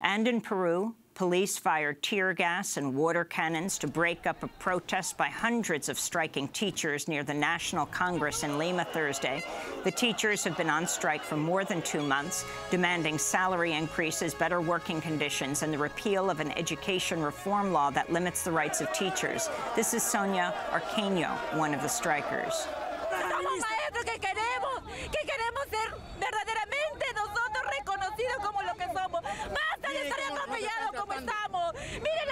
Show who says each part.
Speaker 1: And in Peru, police fired tear gas and water cannons to break up a protest by hundreds of striking teachers near the National Congress in Lima Thursday. The teachers have been on strike for more than two months, demanding salary increases, better working conditions, and the repeal of an education reform law that limits the rights of teachers. This is Sonia Arqueño, one of the strikers. cómo estamos. Miren